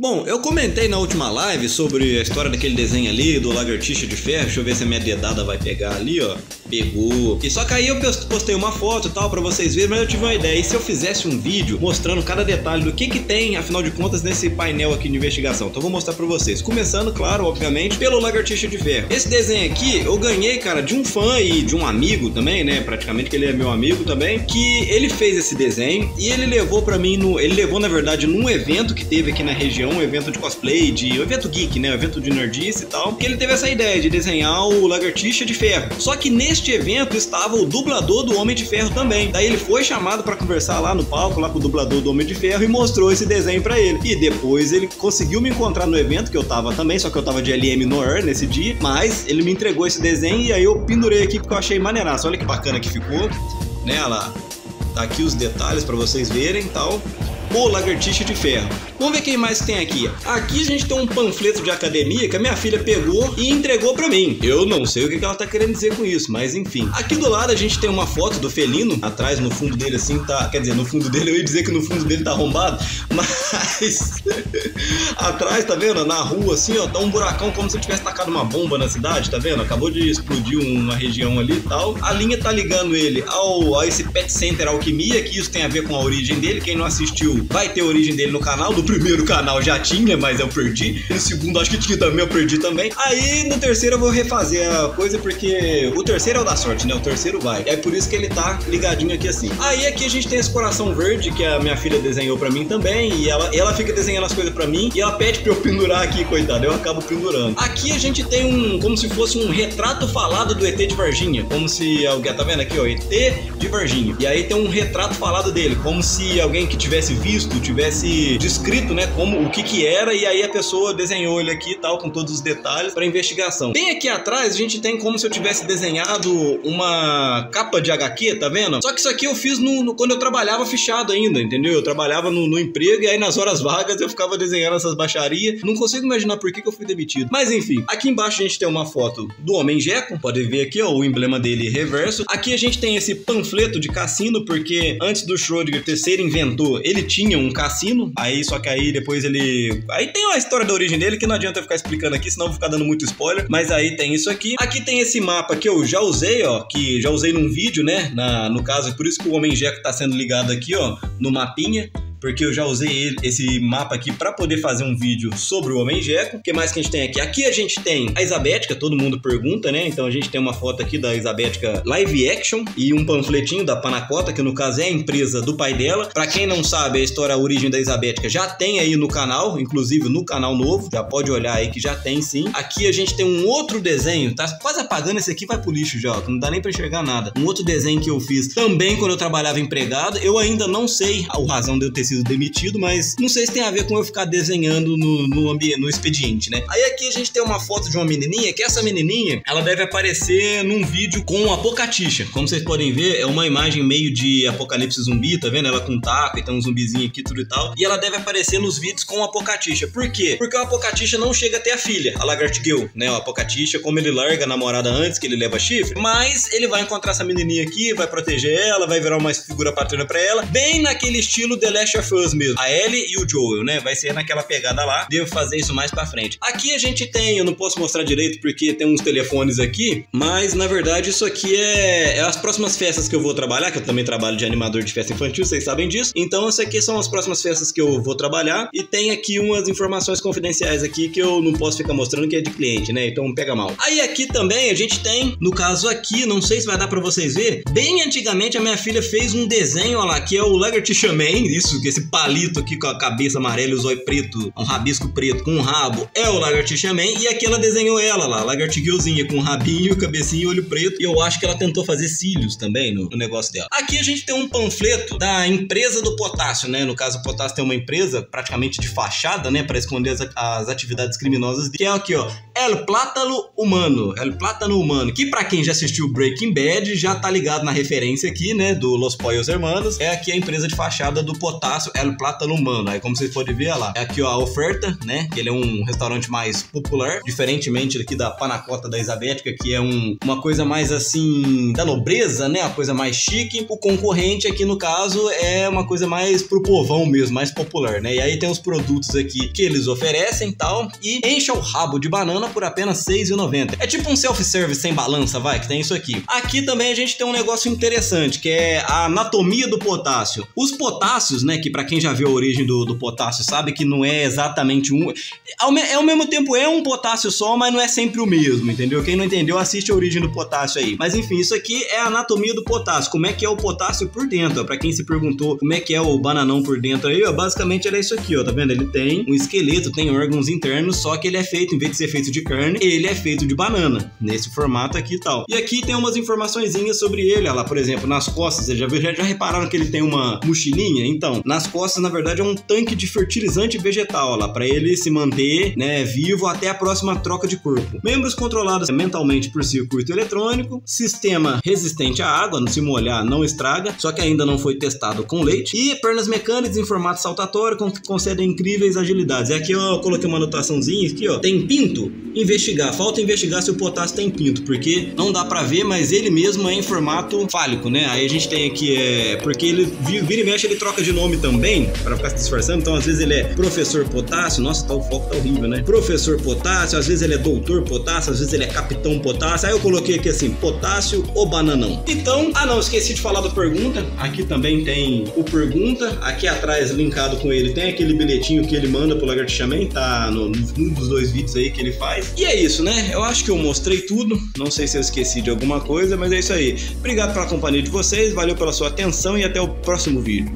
Bom, eu comentei na última live sobre a história daquele desenho ali do lagartixa de ferro. Deixa eu ver se a minha dedada vai pegar ali, ó. Pegou. E só que aí eu postei uma foto e tal para vocês verem, mas eu tive uma ideia. E se eu fizesse um vídeo mostrando cada detalhe do que que tem, afinal de contas, nesse painel aqui de investigação? Então vou mostrar para vocês. Começando, claro, obviamente, pelo lagartixa de ferro. Esse desenho aqui eu ganhei, cara, de um fã e de um amigo também, né? Praticamente que ele é meu amigo também, que ele fez esse desenho e ele levou para mim no, ele levou na verdade num evento que teve aqui na região um evento de cosplay, de um evento geek, né? Um evento de nerdice e tal. Que ele teve essa ideia de desenhar o Lagartixa de Ferro. Só que neste evento estava o dublador do Homem de Ferro também. Daí ele foi chamado para conversar lá no palco, lá com o dublador do Homem de Ferro e mostrou esse desenho para ele. E depois ele conseguiu me encontrar no evento que eu tava também, só que eu tava de LM Noir nesse dia, mas ele me entregou esse desenho e aí eu pendurei aqui porque eu achei maneiraço. Olha que bacana que ficou, né? Olha lá. Tá aqui os detalhes para vocês verem tal o lagartixa de ferro. Vamos ver quem mais tem aqui. Aqui a gente tem um panfleto de academia que a minha filha pegou e entregou para mim. Eu não sei o que ela tá querendo dizer com isso, mas enfim. Aqui do lado a gente tem uma foto do felino, atrás no fundo dele assim tá, quer dizer, no fundo dele eu ia dizer que no fundo dele tá arrombado, mas atrás, tá vendo? Na rua assim, ó, tá um buracão como se tivesse tacado uma bomba na cidade, tá vendo? Acabou de explodir uma região ali e tal. A linha tá ligando ele ao a esse Pet Center Alquimia, que isso tem a ver com a origem dele. Quem não assistiu vai ter origem dele no canal. Do primeiro canal já tinha, mas eu perdi. No segundo acho que tinha também, eu perdi também. Aí no terceiro eu vou refazer a coisa porque o terceiro é o da sorte, né? O terceiro vai. É por isso que ele tá ligadinho aqui assim. Aí aqui a gente tem esse coração verde que a minha filha desenhou para mim também e ela, ela fica desenhando as coisas para mim e ela pede para eu pendurar aqui, coitado. Eu acabo pendurando. Aqui a gente tem um como se fosse um retrato falado do ET de Varginha, como se alguém tá vendo aqui, ó, ET de Varginha. E aí tem um retrato falado dele, como se alguém que tivesse visto visto, tivesse descrito, né, como o que que era e aí a pessoa desenhou ele aqui e tal com todos os detalhes para investigação. Bem aqui atrás a gente tem como se eu tivesse desenhado uma capa de HQ, tá vendo? Só que isso aqui eu fiz no, no quando eu trabalhava fichado ainda, entendeu? Eu trabalhava no, no, emprego e aí nas horas vagas eu ficava desenhando essas baixarias. Não consigo imaginar por que, que eu fui demitido. Mas enfim, aqui embaixo a gente tem uma foto do Homem Jeco, pode ver aqui ó, o emblema dele reverso. Aqui a gente tem esse panfleto de cassino porque antes do Schrödinger terceiro inventor, ele tinha tinha um cassino, aí só que aí depois ele. Aí tem a história da origem dele que não adianta eu ficar explicando aqui, senão eu vou ficar dando muito spoiler. Mas aí tem isso aqui. Aqui tem esse mapa que eu já usei, ó, que já usei num vídeo, né? Na, no caso, é por isso que o Homem Jeco tá sendo ligado aqui, ó, no mapinha porque eu já usei esse mapa aqui para poder fazer um vídeo sobre o Homem Jeco. O que mais que a gente tem aqui? Aqui a gente tem a Isabética, todo mundo pergunta, né? Então a gente tem uma foto aqui da Isabética live action e um panfletinho da Panacota, que no caso é a empresa do pai dela. Para quem não sabe, a história, a origem da Isabética já tem aí no canal, inclusive no canal novo, já pode olhar aí que já tem sim. Aqui a gente tem um outro desenho, tá quase apagando esse aqui, vai pro lixo já, que não dá nem para enxergar nada. Um outro desenho que eu fiz também quando eu trabalhava empregado, eu ainda não sei a razão de eu ter sido demitido, mas não sei se tem a ver com eu ficar desenhando no, no ambiente, no expediente, né? Aí aqui a gente tem uma foto de uma menininha, que essa menininha, ela deve aparecer num vídeo com a Pocatixa. Como vocês podem ver, é uma imagem meio de apocalipse zumbi, tá vendo? Ela com um taco e tem um zumbizinho aqui, tudo e tal. E ela deve aparecer nos vídeos com a Pocatixa. Por quê? Porque o Apocatixa não chega até a filha, a Lagartigue, né? O Apocatixa, como ele larga a namorada antes que ele leva chifre, mas ele vai encontrar essa menininha aqui, vai proteger ela, vai virar uma figura paterna para ela, bem naquele estilo The Last of Us mesmo. A Ellie e o Joel, né? Vai ser naquela pegada lá. Devo fazer isso mais pra frente. Aqui a gente tem, eu não posso mostrar direito porque tem uns telefones aqui, mas na verdade isso aqui é, é as próximas festas que eu vou trabalhar, que eu também trabalho de animador de festa infantil, vocês sabem disso. Então, essas aqui são as próximas festas que eu vou trabalhar e tem aqui umas informações confidenciais aqui que eu não posso ficar mostrando que é de cliente, né? Então pega mal. Aí aqui também a gente tem, no caso aqui, não sei se vai dar para vocês ver, bem antigamente a minha filha fez um desenho, olha lá, que é o Lagartixa Shaman, isso, esse palito aqui com a cabeça amarela e o zóio preto, um rabisco preto com um rabo, é o Lagartixa Man. E aqui ela desenhou ela lá, lagartigueuzinha com um rabinho, cabecinha e olho preto. E eu acho que ela tentou fazer cílios também no, no, negócio dela. Aqui a gente tem um panfleto da empresa do potássio, né? No caso, o potássio tem uma empresa praticamente de fachada, né? Para esconder as, as atividades criminosas. Que é aqui, ó. El Plátano Humano. El Plátano Humano, que para quem já assistiu Breaking Bad já tá ligado na referência aqui, né, do Los Pollos Hermanos. É aqui a empresa de fachada do potássio El Plátano Humano. Aí como vocês podem ver, lá, é aqui ó, a oferta, né, que ele é um restaurante mais popular, diferentemente daqui da Panacota da Isabética, que é um, uma coisa mais assim, da nobreza, né, a coisa mais chique. O concorrente aqui no caso é uma coisa mais pro povão mesmo, mais popular, né? E aí tem os produtos aqui que eles oferecem tal, e encha o rabo de banana por apenas R$ 6,90. É tipo um self-service sem balança, vai, que tem isso aqui. Aqui também a gente tem um negócio interessante, que é a anatomia do potássio. Os potássios, né, que para quem já viu a origem do, do potássio sabe que não é exatamente um... Ao, me, ao mesmo tempo é um potássio só, mas não é sempre o mesmo, entendeu? Quem não entendeu, assiste a origem do potássio aí. Mas enfim, isso aqui é a anatomia do potássio, como é que é o potássio por dentro, para quem se perguntou como é que é o bananão por dentro aí, ó, basicamente ele é isso aqui, ó, tá vendo? Ele tem um esqueleto, tem órgãos internos, só que ele é feito, em vez de ser feito de carne, ele é feito de banana, nesse formato aqui e tal. E aqui tem umas informaçõezinhas sobre ele, ó lá, por exemplo, nas costas, já, já, já repararam que ele tem uma mochilinha? Então, nas costas, na verdade, é um tanque de fertilizante vegetal, ó lá, para ele se manter, né, vivo até a próxima troca de corpo. Membros controlados mentalmente por circuito eletrônico, sistema resistente à água, se molhar não estraga, só que ainda não foi testado com leite, e pernas mecânicas em formato saltatório que concedem incríveis agilidades. E aqui eu coloquei uma anotaçãozinha aqui, ó, tem pinto? Investigar, falta investigar se o potássio tem pinto, porque não dá para ver, mas ele mesmo é em formato fálico, né? Aí a gente tem aqui, é, porque ele vira e mexe, ele troca de nome também, para ficar se disfarçando, então às vezes ele é professor potássio, nossa, tá, o foco tá horrível, né? Professor potássio, às vezes ele é doutor potássio, às vezes ele é capitão potássio, aí eu coloquei aqui assim, potássio ou bananão. Então, ah não, esqueci de falar do pergunta, aqui também tem o pergunta, aqui atrás linkado com ele tem aquele bilhetinho que ele manda pro Lagartixa Man, tá no, num dos dois vídeos aí que ele faz. E é isso, né? Eu acho que eu mostrei tudo, não sei se eu esqueci de alguma coisa, mas é isso aí. Obrigado pela companhia de vocês, valeu pela sua atenção e até o próximo vídeo.